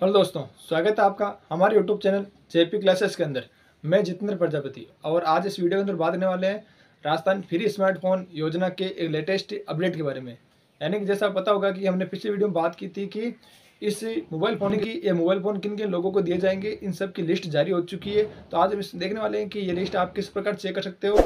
Hello दोस्तों, स्वागत है आपका हमारे यूट्यूब चैनल जेपी क्लासेस के अंदर। मैं जितेंद्र प्रजापति और आज इस वीडियो के अंदर बात करने वाले हैं राजस्थान फ्री स्मार्टफ़ोन योजना के एक लेटेस्ट अपडेट के बारे में। यानी कि जैसा पता होगा कि हमने पिछली वीडियो में बात की थी कि इस मोबाइल फ़ोन की, ये मोबाइल फ़ोन किन किन लोगों को दिए जाएँगे, इन सब की लिस्ट जारी हो चुकी है। तो आज हम देखने वाले हैं कि ये लिस्ट आप किस प्रकार चेक कर सकते हो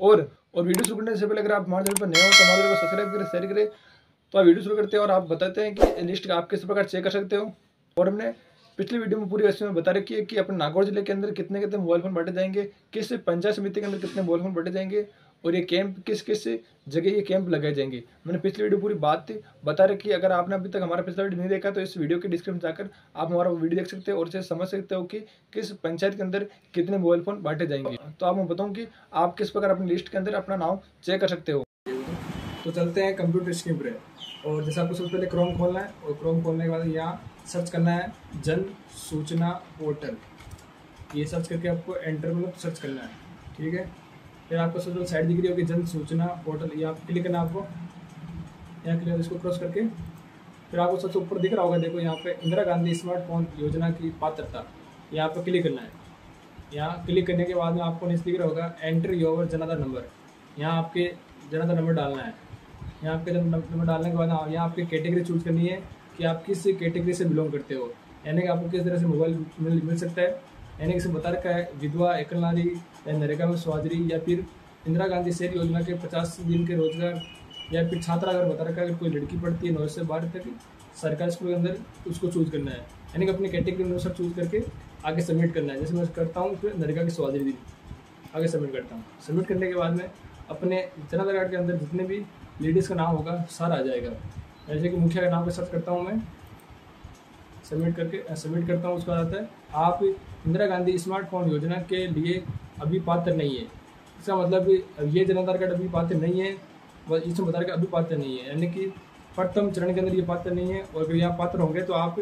और और वीडियो शुरू करने से पहले अगर आप हमारे चैनल पर नए हो तो हमारे को सब्सक्राइब करें, शेयर करें। तो आप वीडियो शुरू करते हैं और आप बताते हैं कि लिस्ट आप किस प्रकार चेक कर सकते हो। और हमने पिछली वीडियो में पूरी वैसे में बता रखी है कि अपने नागौर ज़िले के अंदर कितने कितने मोबाइल फ़ोन बांटे जाएँगे, किस पंचायत समिति के अंदर कितने मोबाइल फ़ोन बांटे जाएँगे, और ये कैंप किस किस जगह ये कैंप लगाए जाएँगे। मैंने पिछली वीडियो पूरी बात थी बता रखी अगर आपने अभी तक हमारा पिछला वीडियो नहीं देखा तो इस वीडियो के डिस्क्रिप्शन जाकर आप हमारा वीडियो देख सकते हो और इसे समझ सकते हो कि किस पंचायत के अंदर कितने मोबाइल फ़ोन बांटे जाएँगे। तो आप मैं बताऊँ कि आप किस प्रकार अपनी लिस्ट के अंदर अपना नाम चेक कर सकते हो। तो चलते हैं कंप्यूटर स्क्रीन पर और जैसे आपको सबसे पहले क्रोम खोलना है, और क्रोम खोलने के बाद यहाँ सर्च करना है जन सूचना पोर्टल ये सर्च करके आपको एंटर मतलब सर्च करना है। ठीक है? फिर आपको सबसे पहले साइड दिख रही होगी जन सूचना पोर्टल ये आप क्लिक करना आपको। यहाँ क्लिक इसको क्रॉस करके। फिर आपको सबसे ऊपर दिख रहा होगा, देखो यहाँ पे इंदिरा गांधी स्मार्टफ़ोन योजना की पात्रता। यहाँ पर क्लिक करना है। यहाँ क्लिक करने के बाद में आपको नीचे दिख रहा होगा एंट्री योवर जनाधार नंबर यहाँ आपके जनाधार नंबर डालना है। यहाँ आपके नंबर डालने के बाद यहाँ आपकी कैटेगरी चूज़ करनी है कि आप किस कैटेगरी से बिलोंग करते हो। यानी कि आपको किस तरह से मोबाइल मिल मिल सकता है। यानी कि बता रखा है विधवा एकल नारी या नरेगा में स्वादरी या फिर इंदिरा गांधी शहर योजना के पचास दिन के रोज़गार, या फिर छात्रा अगर बता रखा है अगर कोई लड़की पढ़ती है नौ से बारह तक, सरकारी स्कूल के अंदर उसको चूज़ करना है। यानी कि अपनी कैटेगरी अनुसार चूज़ करके आगे सबमिट करना है। जैसे मैं करता हूँ फिर नरेगा की स्वादरी दिन, आगे सबमिट करता हूँ। सबमिट करने के बाद में अपने जनता कार्ड के अंदर जितने भी लेडीज़ का नाम होगा सारा आ जाएगा। जैसे कि मुखिया का नाम पे सर्च करता हूँ मैं। सबमिट करके सबमिट करता हूँ उसका आता है, आप इंदिरा गांधी स्मार्टफ़ोन योजना के लिए अभी पात्र नहीं है। इसका मतलब ये जन आधार कार्ड अभी पात्र नहीं है इसमें बता रहा अभी पात्र नहीं है। यानी कि प्रथम चरण के अंदर ये पात्र नहीं है, और अगर यहाँ पात्र होंगे तो आप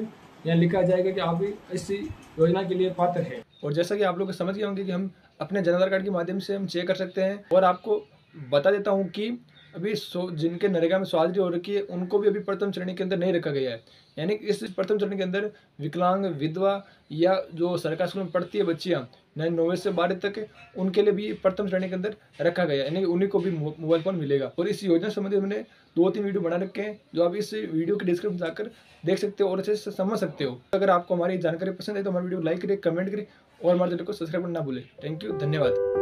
यहाँ लिखा जाएगा कि आप इस योजना के लिए पात्र है। और जैसा कि आप लोग समझ गए होंगे कि हम अपने जन आधार कार्ड के माध्यम से हम चेक कर सकते हैं, और आपको बता देता हूँ कि अभी सो, जिनके नरेगा में स्वास्थ्य हो रखी है, उनको भी अभी प्रथम श्रेणी के अंदर नहीं रखा गया है। यानी कि इस प्रथम श्रेणी के अंदर विकलांग, विधवा या जो सरकारी स्कूल में पढ़ती है बच्चियाँ नौवे से बारह तक, उनके लिए भी प्रथम श्रेणी के अंदर रखा गया यानी कि उन्हीं को भी मोबाइल फ़ोन मिलेगा। और इस योजना संबंधी हमने दो तीन वीडियो बना रखे हैं, जो आप इस वीडियो के डिस्क्रिप्शन जाकर देख सकते हो और इसे समझ सकते हो। अगर आपको हमारी जानकारी पसंद है तो हमारी वीडियो लाइक करें, कमेंट करें और हमारे चैनल को सब्सक्राइब करना भूलें। थैंक यू, धन्यवाद।